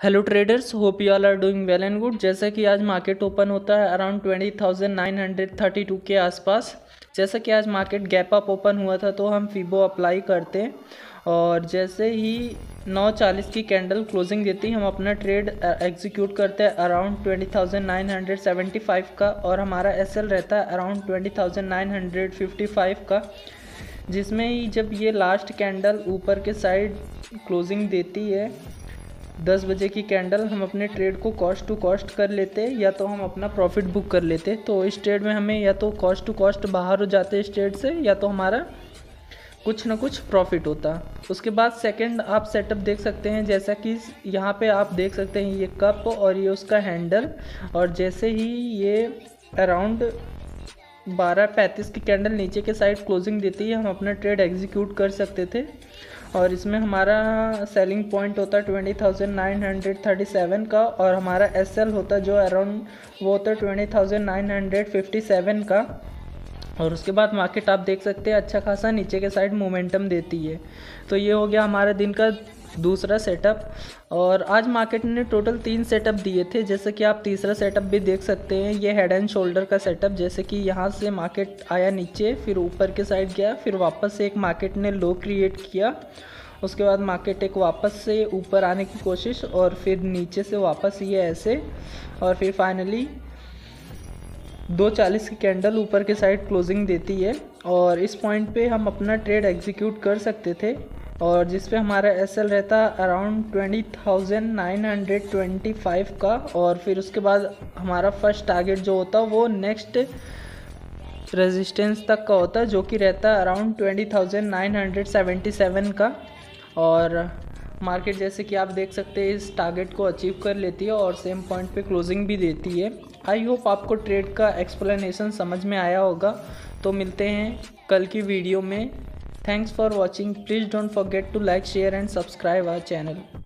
Hello traders hope you all are doing well and good जैसा कि आज market open होता है around twenty thousand nine hundred thirty two के आसपास। जैसा कि आज मार्केट गैप अप ओपन हुआ था तो हम फीबो अप्लाई करते हैं। और जैसे ही नौ चालीस की कैंडल क्लोजिंग देती, हम अपना ट्रेड एग्जीक्यूट करते हैं around twenty thousand nine hundred seventy five का। और हमारा एस एल रहता है around twenty thousand nine hundred fifty five का। जिसमें ही जब ये लास्ट कैंडल ऊपर के साइड क्लोजिंग देती है दस बजे की कैंडल हम अपने ट्रेड को कॉस्ट टू कॉस्ट कर लेते, या तो हम अपना प्रॉफिट बुक कर लेते। तो इस ट्रेड में हमें या तो कॉस्ट टू कॉस्ट बाहर हो जाते इस ट्रेड से, या तो हमारा कुछ ना कुछ प्रॉफिट होता। उसके बाद सेकंड आप सेटअप देख सकते हैं, जैसा कि यहाँ पे आप देख सकते हैं, ये कप और ये उसका हैंडल और जैसे ही ये अराउंड बारह पैंतीस की कैंडल नीचे के साइड क्लोजिंग देती है, हम अपना ट्रेड एग्जीक्यूट कर सकते थे। और इसमें हमारा सेलिंग पॉइंट होता है twenty thousand nine hundred thirty seven का और हमारा एस एल होता जो अराउंड वो होता है twenty thousand nine hundred fifty seven का। और उसके बाद मार्केट आप देख सकते हैं अच्छा खासा नीचे के साइड मोमेंटम देती है। तो ये हो गया हमारे दिन का दूसरा सेटअप और आज मार्केट ने टोटल तीन सेटअप दिए थे, जैसे कि आप तीसरा सेटअप भी देख सकते हैं। ये हेड एंड शोल्डर का सेटअप जैसे कि यहाँ से मार्केट आया नीचे, फिर ऊपर के साइड गया, फिर वापस से एक मार्केट ने लो क्रिएट किया। उसके बाद मार्केट एक वापस से ऊपर आने की कोशिश, और फिर नीचे से वापस ये ऐसे। और फिर फाइनली दो चालीस की कैंडल ऊपर के साइड क्लोजिंग देती है और इस पॉइंट पे हम अपना ट्रेड एग्जीक्यूट कर सकते थे और जिस पे हमारा एस एल रहता around twenty thousand nine hundred twenty five का और फिर उसके बाद हमारा फ़र्स्ट टारगेट जो होता वो नेक्स्ट रेजिस्टेंस तक का होता जो कि रहता around twenty thousand nine hundred seventy seven का और मार्केट जैसे कि आप देख सकते हैं, इस टारगेट को अचीव कर लेती है और सेम पॉइंट पे क्लोजिंग भी देती है। आई होप आपको ट्रेड का एक्सप्लेनेशन समझ में आया होगा। तो मिलते हैं कल की वीडियो में। Thanks for watching please don't forget to like share and subscribe our channel.